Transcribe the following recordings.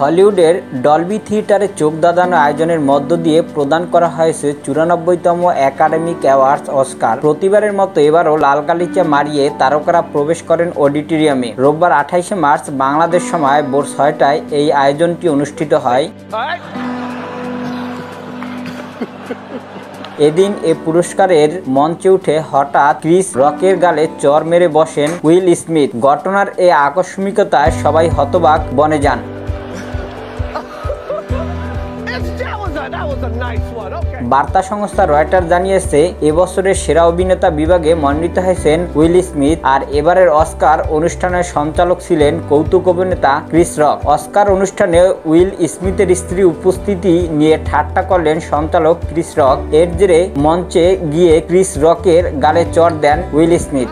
হলিউডের ডলবি থিয়েটারে চোখ দাদানো আয়োজনের মধ্য দিয়ে প্রদান করা হয়েছে চুরানব্বইতম একাডেমিক অ্যাওয়ার্ডস অস্কার। প্রতিবারের মতো এবারও লাল গালিচা মারিয়ে তারকারা প্রবেশ করেন অডিটোরিয়ামে। রোববার আঠাইশে মার্চ বাংলাদেশ সময় ভোর ছয়টায় এই আয়োজনটি অনুষ্ঠিত হয়. এদিন এ পুরস্কারের মঞ্চে উঠে হঠাৎ ক্রিস রকের গালে চর মেরে বসেন উইল স্মিথ। ঘটনার এই আকস্মিকতায় সবাই হতবাক বনে যান। বার্তা সংস্থা রয়টার জানিয়েছে, এবছরের সেরা অভিনেতা বিভাগে মনোনীত হয়েছেন উইল স্মিথ আর এবারের অস্কার অনুষ্ঠানের সঞ্চালক ছিলেন কৌতুক অভিনেতা ক্রিস রক। অস্কার অনুষ্ঠানে উইল স্মিথের স্ত্রী উপস্থিতি নিয়ে ঠাট্টা করলেন সঞ্চালক ক্রিস রক। এর জেরে মঞ্চে গিয়ে ক্রিস রকের গালে চড় দেন উইল স্মিথ।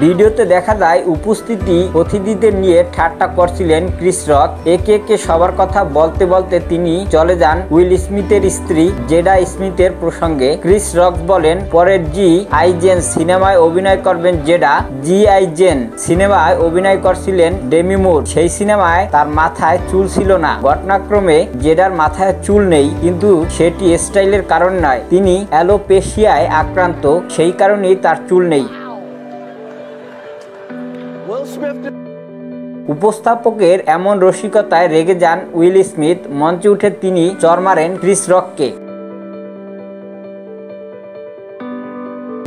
ভিডিওতে দেখা যায় উপস্থিতি অতিথিদের নিয়ে ঠাট্টা করছিলেন ক্রিস রক একে একে সবার কথা বলতে বলতে তিনি চলে যান উইল স্মিথের স্ত্রী জেডা স্মিথের প্রসঙ্গে। ক্রিস রক বলেন, পরের জি আইজেন সিনেমায় অভিনয় করবেন জেডা। জি আইজেন সিনেমায় অভিনয় করছিলেন ডেমি মুর। সেই সিনেমায় তার মাথায় চুল ছিল না। ঘটনাক্রমে জেডার মাথায় চুল নেই, কিন্তু সেটি স্টাইলের কারণ নয়। তিনি অ্যালোপেশিয়ায় আক্রান্ত, সেই কারণেই তার চুল নেই। উপস্থাপকের এমন রসিকতায় রেগে যান উইল স্মিথ মঞ্চে উঠে তিনি চর মারেন ক্রিস রককে।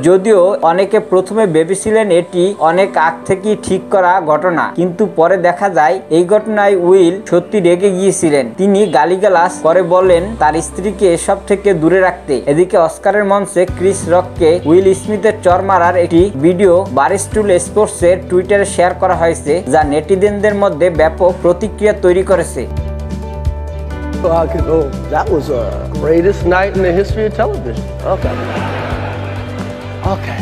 যদিও অনেকে প্রথমে ভেবেছিলেন এটি অনেক আগ থেকেই ঠিক করা ঘটনা, কিন্তু পরে দেখা যায় এই ঘটনায় উইল সত্যি রেগে গিয়েছিলেন তিনি গালিগালাজ করে বলেন, তার স্ত্রীকে এসব থেকে দূরে রাখতে এদিকে অস্কারের মঞ্চে ক্রিস রককে উইল স্মিথের চর মারার একটি ভিডিও বারিস্টুল স্পোর্টসের টুইটারে শেয়ার করা হয়েছে, যা নেটিজেনদের মধ্যে ব্যাপক প্রতিক্রিয়া তৈরি করেছে that was a greatest night in the history of television. Okay. Okay.